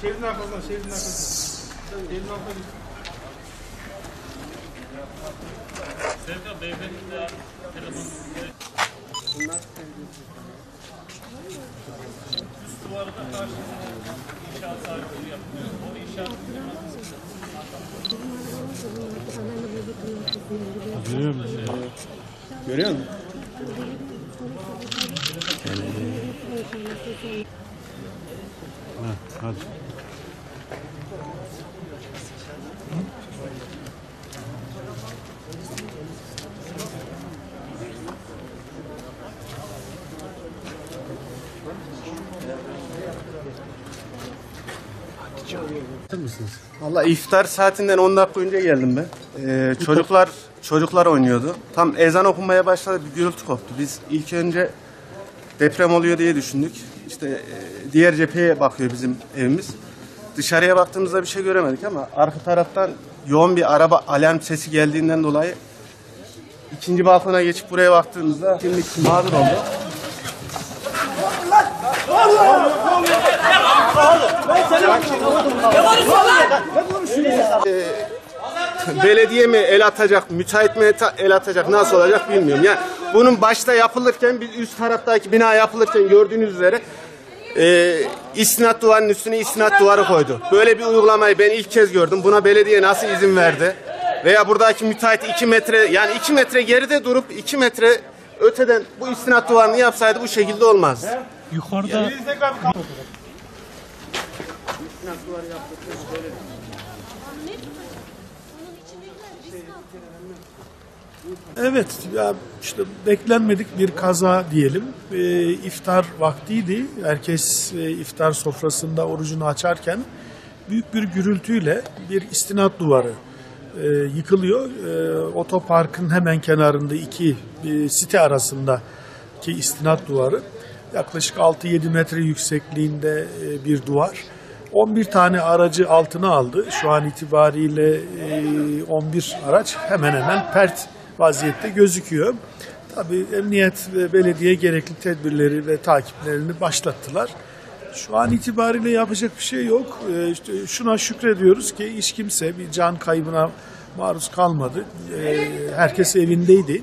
Şeridin arkasından, şeridin arkasından. Şeridin arkasından. Sevda beyefendi de telefon Üst duvarda karşı inşaat sahibi yapıyor. O inşaat Görüyor musun? Hadi. Valla iftar saatinden 10 dakika önce geldim ben. Ee, çocuklar çocuklar oynuyordu. Tam ezan okunmaya başladı bir gürültü koptu. Biz ilk önce deprem oluyor diye düşündük. İşte e, diğer cepheye bakıyor bizim evimiz. Dışarıya baktığımızda bir şey göremedik ama arka taraftan yoğun bir araba alarm sesi geldiğinden dolayı ikinci balkona geçip buraya baktığımızda kimlik mağdur oldu. Belediye mi el atacak, müteahhit mi el atacak, nasıl olacak bilmiyorum. Yani bunun başta yapılırken, bir üst taraftaki bina yapılırken gördüğünüz üzere e, istinat duvarının üstüne istinat duvarı koydu. Böyle bir uygulamayı ben ilk kez gördüm. Buna belediye nasıl izin verdi? Veya buradaki müteahhit 2 metre, yani 2 metre geride durup 2 metre öteden bu istinat duvarını yapsaydı bu şekilde olmazdı. Yukarıda Biz tekrar bir Evet, ya işte beklenmedik bir kaza diyelim. Ee, iftar vaktiydi. Herkes e, iftar sofrasında orucunu açarken büyük bir gürültüyle bir istinat duvarı e, yıkılıyor. E, otoparkın hemen kenarında iki e, site arasındaki istinat duvarı. Yaklaşık 6-7 metre yüksekliğinde e, bir duvar. 11 tane aracı altına aldı. Şu an itibariyle e, 11 araç hemen hemen pert vaziyette gözüküyor. Tabii emniyet ve belediye gerekli tedbirleri ve takiplerini başlattılar. Şu an itibariyle yapacak bir şey yok. Ee, işte şuna şükrediyoruz ki hiç kimse bir can kaybına maruz kalmadı. Ee, herkes evindeydi.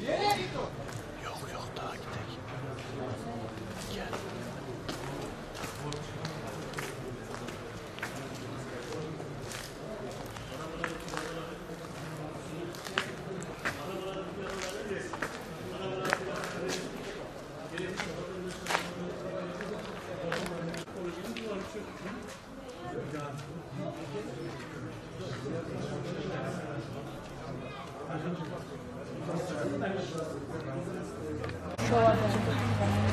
Sure.